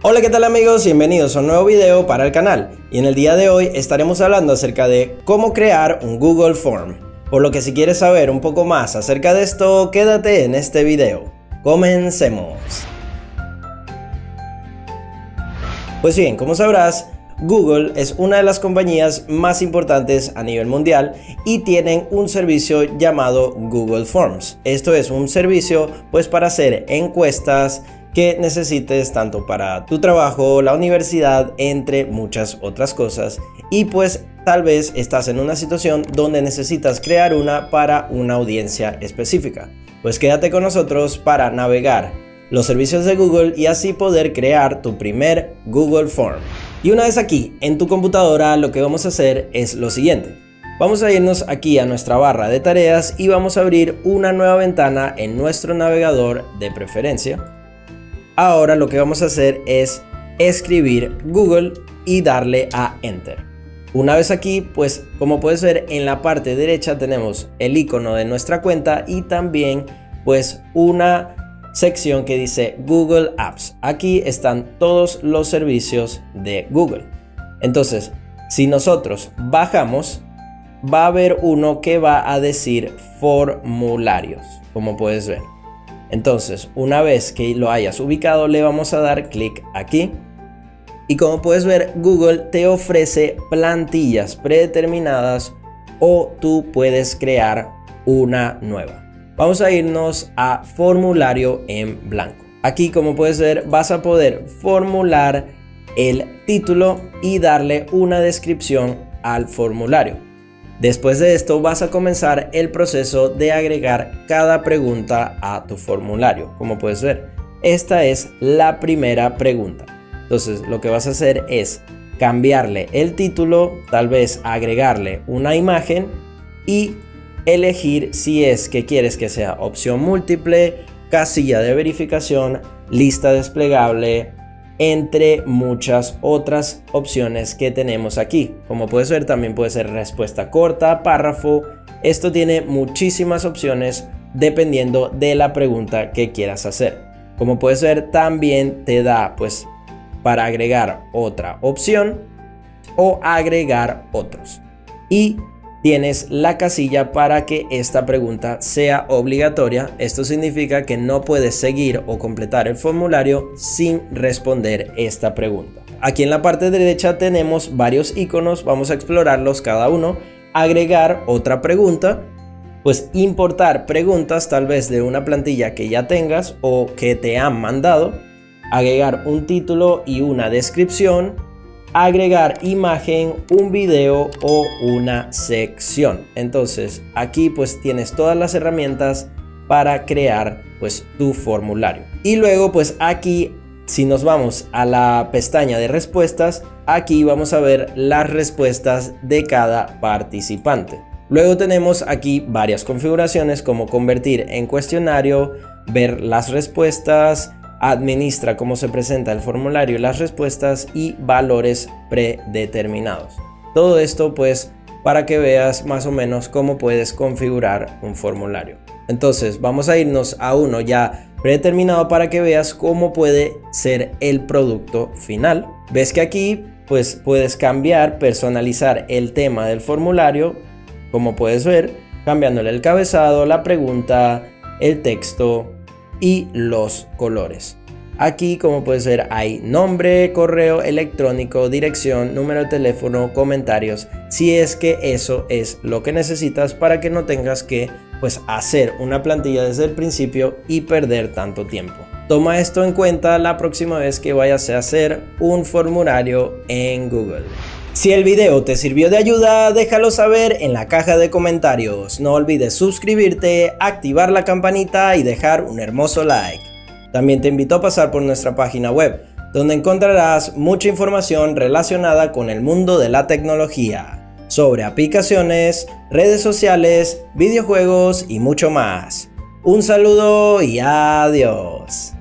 Hola qué tal amigos, bienvenidos a un nuevo video para el canal y en el día de hoy estaremos hablando acerca de cómo crear un Google Form. Por lo que si quieres saber un poco más acerca de esto, quédate en este video. Comencemos. Pues bien, como sabrás, Google es una de las compañías más importantes a nivel mundial y tienen un servicio llamado Google Forms. Esto es un servicio pues para hacer encuestas, que necesites tanto para tu trabajo, la universidad, entre muchas otras cosas. Y pues tal vez estás en una situación donde necesitas crear una para una audiencia específica. Pues quédate con nosotros para navegar los servicios de Google y así poder crear tu primer Google Form. Y una vez aquí en tu computadora lo que vamos a hacer es lo siguiente. Vamos a irnos aquí a nuestra barra de tareas y vamos a abrir una nueva ventana en nuestro navegador de preferencia ahora lo que vamos a hacer es escribir Google y darle a Enter. Una vez aquí, pues como puedes ver en la parte derecha tenemos el icono de nuestra cuenta y también pues una sección que dice Google Apps. Aquí están todos los servicios de Google. Entonces, si nosotros bajamos, va a haber uno que va a decir formularios, como puedes ver. Entonces, una vez que lo hayas ubicado, le vamos a dar clic aquí. Y como puedes ver, Google te ofrece plantillas predeterminadas o tú puedes crear una nueva. Vamos a irnos a formulario en blanco. Aquí, como puedes ver, vas a poder formular el título y darle una descripción al formulario. Después de esto vas a comenzar el proceso de agregar cada pregunta a tu formulario. Como puedes ver, esta es la primera pregunta. Entonces lo que vas a hacer es cambiarle el título, tal vez agregarle una imagen y elegir si es que quieres que sea opción múltiple, casilla de verificación, lista desplegable, entre muchas otras opciones que tenemos aquí. Como puedes ver también puede ser respuesta corta, párrafo. Esto tiene muchísimas opciones dependiendo de la pregunta que quieras hacer. Como puedes ver también te da pues para agregar otra opción o agregar otros. Y tienes la casilla para que esta pregunta sea obligatoria. Esto significa que no puedes seguir o completar el formulario sin responder esta pregunta. Aquí en la parte derecha tenemos varios iconos, vamos a explorarlos cada uno. Agregar otra pregunta, pues importar preguntas tal vez de una plantilla que ya tengas o que te han mandado. Agregar un título y una descripción agregar imagen, un video o una sección. Entonces aquí pues tienes todas las herramientas para crear pues tu formulario. Y luego pues aquí si nos vamos a la pestaña de respuestas, aquí vamos a ver las respuestas de cada participante. Luego tenemos aquí varias configuraciones como convertir en cuestionario, ver las respuestas, administra cómo se presenta el formulario las respuestas y valores predeterminados. Todo esto pues para que veas más o menos cómo puedes configurar un formulario. Entonces vamos a irnos a uno ya predeterminado para que veas cómo puede ser el producto final. Ves que aquí pues puedes cambiar, personalizar el tema del formulario, como puedes ver, cambiándole el cabezado, la pregunta, el texto, y los colores. Aquí como puedes ver hay nombre, correo electrónico, dirección, número de teléfono, comentarios, si es que eso es lo que necesitas para que no tengas que pues hacer una plantilla desde el principio y perder tanto tiempo. Toma esto en cuenta la próxima vez que vayas a hacer un formulario en Google. Si el video te sirvió de ayuda, déjalo saber en la caja de comentarios. No olvides suscribirte, activar la campanita y dejar un hermoso like. También te invito a pasar por nuestra página web, donde encontrarás mucha información relacionada con el mundo de la tecnología, sobre aplicaciones, redes sociales, videojuegos y mucho más. Un saludo y adiós.